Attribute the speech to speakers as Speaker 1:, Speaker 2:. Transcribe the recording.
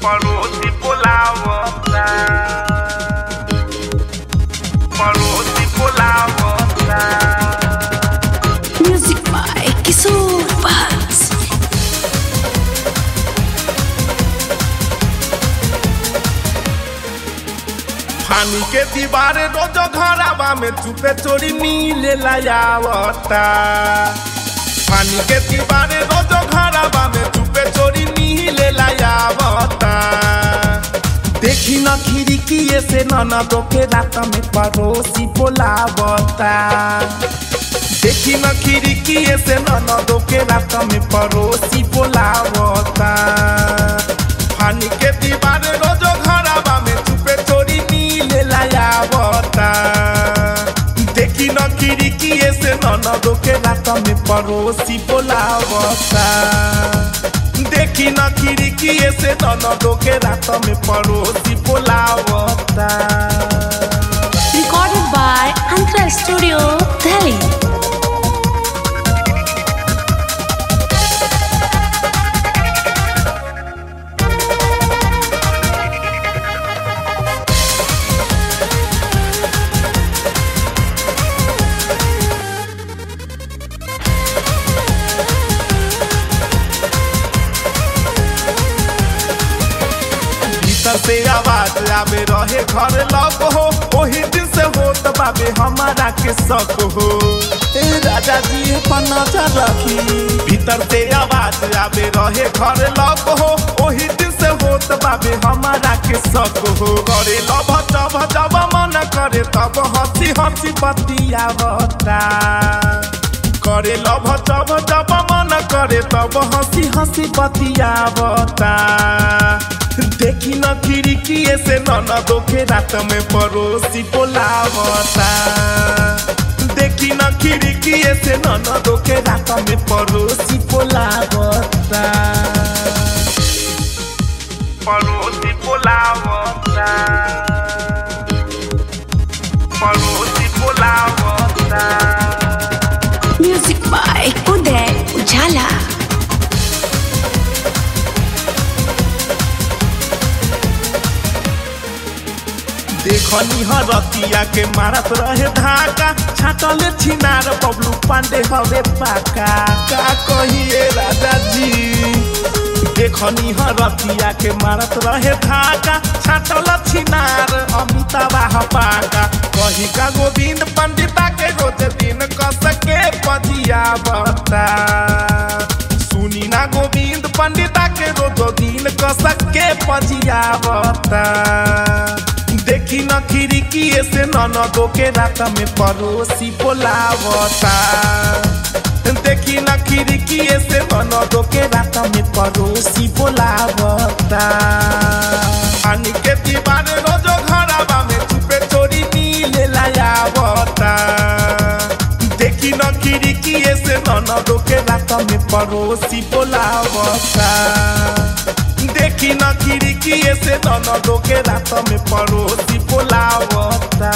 Speaker 1: Palote polawota Palote polawota
Speaker 2: Music by Kishore Bhatt.
Speaker 1: पानी के दीवार रोज घरावा में चुपे चोरी मिले लायावता पानी देखी न खिड़कीए से ननदो के रात में पड़ोसी बोलावता। देखी न खिड़कीए से ननदो के रात में पड़ोसी बोलावता। पानी के दीवार रोजो घरावा में चुपे चोरी नीले लायावता। देखी न खिड़कीए से ननदो के रात में पड़ोसी बोलावता। देखी न खिड़कीए से ननदो के रात में पड़ोसी बोलावता
Speaker 2: Recorded by Antra Studio,
Speaker 1: से आवाज़ आवे रहे घर लग हो ओही दिन से होत बाबे हमारा के शक हो। ए राजा जी पर नज़र रखी। भीतर से आवाज़ आवे रहे घर लग हो ओही दिन से होत बाबे हमारा के शक हो। करे लभ जब जब मन करे तब हँसी हँसी बतियावता करे लभ जब जब मन करे तब हँसी हँसी बतियावता देखी न खिड़कीए से ननदो के रात में पड़ोसी बोलावता देखी न खिड़कीए से ननदो के रात में पड़ोसी बोलावता पड़ोसी बोलावता पड़ोसी बोलावता देखनी हरतिया के मारत रहे धाका। छाटल छिनार बबलू पांडे हवे पाका। का कहिए राजा जी देखनी हरतिया के मारत रहे धाका। छाटल छिनार अमिताबा पाका। कही का गोविंद पंडिता के रोज दिन कस के पदिया बता सुनी ना गोविंद पंडिता के रोज दिन कस के पजिया बता देखी न खिड़कीए से ननदो के रात में पड़ोसी बोलावता। देखी न खिड़कीए से ननदो के रात में पड़ोसी बोलावता। पानी के दीवार रोजो चोरी नीले देखी न के रात में पड़ोसी बोलावता। देखी न खिड़की से दोनों के रात में पड़ोसी बोलावता